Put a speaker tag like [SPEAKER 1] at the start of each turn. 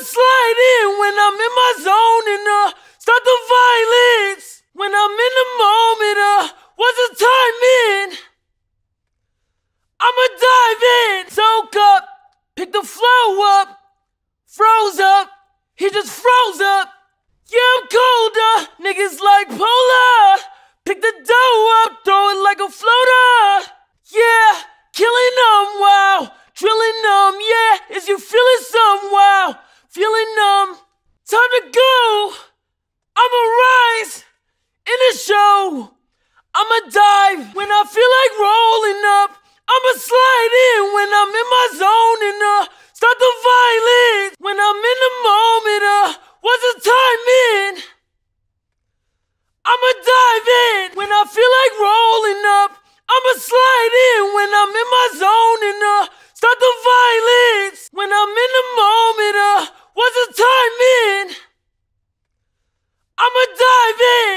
[SPEAKER 1] Slide in when I'm in my zone and uh start the violence. When I'm in the moment, uh, what's the time in? I'ma dive in, soak up, pick the flow up, froze up, he just froze up. Yeah, I'm colder, niggas like I'ma dive when I feel like rolling up. I'ma slide in when I'm in my zone and uh, start the violence when I'm in the moment. Uh, what's the time in? I'ma dive in when I feel like rolling up. I'ma slide in when I'm in my zone and uh, start the violence when I'm in the moment. Uh, what's the time in? I'ma dive in.